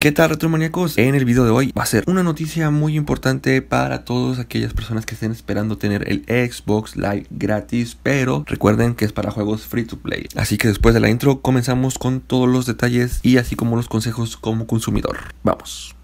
¿Qué tal retromaníacos? En el video de hoy va a ser una noticia muy importante para todas aquellas personas que estén esperando tener el Xbox Live gratis, pero recuerden que es para juegos free to play. Así que después de la intro comenzamos con todos los detalles y así como los consejos como consumidor. Vamos.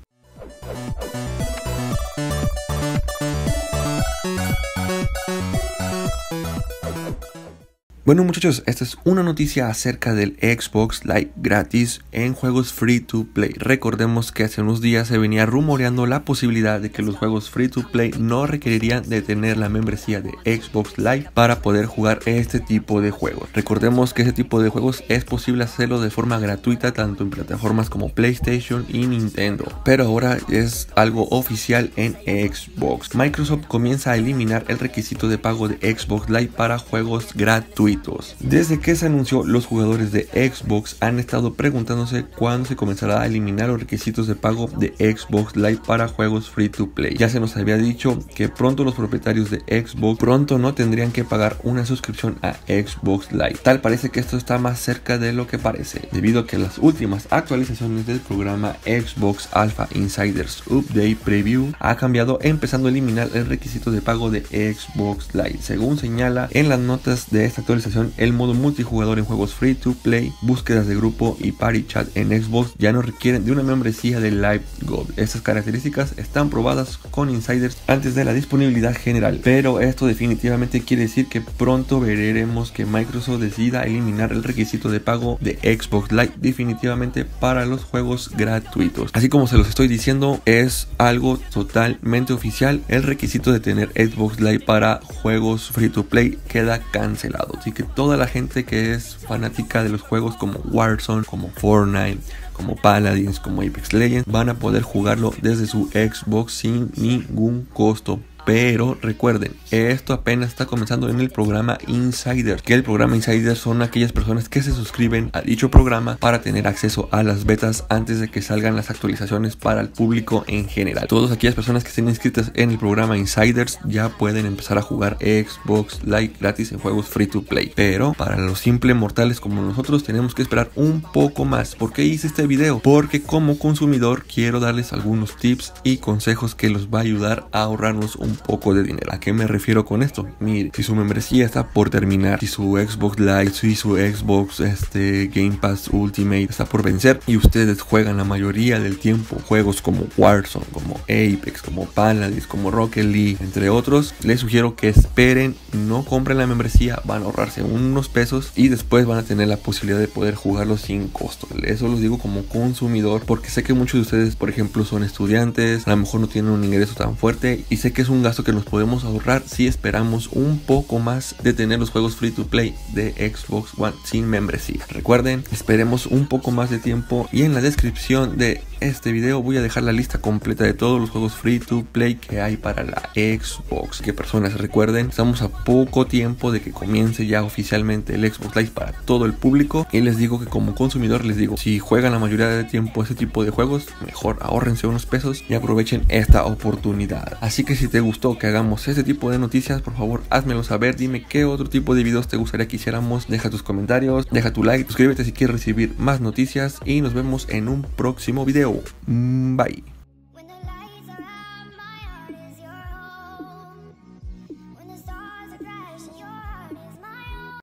Bueno muchachos, esta es una noticia acerca del Xbox Live gratis en juegos free to play. Recordemos que hace unos días se venía rumoreando la posibilidad de que los juegos free to play no requerirían de tener la membresía de Xbox Live para poder jugar este tipo de juegos. Recordemos que ese tipo de juegos es posible hacerlo de forma gratuita tanto en plataformas como PlayStation y Nintendo. Pero ahora es algo oficial en Xbox. Microsoft comienza a eliminar el requisito de pago de Xbox Live para juegos gratuitos desde que se anunció, los jugadores de Xbox han estado preguntándose cuándo se comenzará a eliminar los requisitos de pago de Xbox Live para juegos free to play. Ya se nos había dicho que pronto los propietarios de Xbox pronto no tendrían que pagar una suscripción a Xbox Live. Tal parece que esto está más cerca de lo que parece, debido a que las últimas actualizaciones del programa Xbox Alpha Insiders Update Preview ha cambiado empezando a eliminar el requisito de pago de Xbox Live. Según señala en las notas de esta actualización, el modo multijugador en juegos free to play, búsquedas de grupo y party chat en Xbox ya no requieren de una membresía de Live Gold. Estas características están probadas con insiders antes de la disponibilidad general, pero esto definitivamente quiere decir que pronto veremos que Microsoft decida eliminar el requisito de pago de Xbox Live definitivamente para los juegos gratuitos. Así como se los estoy diciendo, es algo totalmente oficial. El requisito de tener Xbox Live para juegos free to play queda cancelado que toda la gente que es fanática de los juegos como Warzone, como Fortnite, como Paladins, como Apex Legends, van a poder jugarlo desde su Xbox sin ningún costo pero recuerden, esto apenas está comenzando en el programa Insider, que el programa Insider son aquellas personas que se suscriben a dicho programa para tener acceso a las betas antes de que salgan las actualizaciones para el público en general. Todas aquellas personas que estén inscritas en el programa Insiders ya pueden empezar a jugar Xbox Live gratis en juegos free to play. Pero para los simples mortales como nosotros tenemos que esperar un poco más. ¿Por qué hice este video? Porque como consumidor quiero darles algunos tips y consejos que los va a ayudar a ahorrarnos un poco de dinero. ¿A qué me refiero con esto? Mire, si su membresía está por terminar, si su Xbox Live, si su Xbox este, Game Pass Ultimate está por vencer y ustedes juegan la mayoría del tiempo juegos como Warzone, como Apex, como Paladins, como Rocket League, entre otros, les sugiero que esperen, no compren la membresía, van a ahorrarse unos pesos y después van a tener la posibilidad de poder jugarlo sin costo. Eso los digo como consumidor porque sé que muchos de ustedes, por ejemplo, son estudiantes, a lo mejor no tienen un ingreso tan fuerte y sé que es un gasto que nos podemos ahorrar si esperamos un poco más de tener los juegos free to play de Xbox One sin membresía. Recuerden, esperemos un poco más de tiempo y en la descripción de este video voy a dejar la lista completa de todos los juegos free to play que hay para la Xbox. Que personas recuerden, estamos a poco tiempo de que comience ya oficialmente el Xbox Live para todo el público. Y les digo que como consumidor les digo, si juegan la mayoría de tiempo ese tipo de juegos, mejor ahorrense unos pesos y aprovechen esta oportunidad. Así que si te que hagamos este tipo de noticias, por favor házmelo saber, dime qué otro tipo de videos te gustaría que hiciéramos, deja tus comentarios, deja tu like, suscríbete si quieres recibir más noticias y nos vemos en un próximo video. Mm, bye.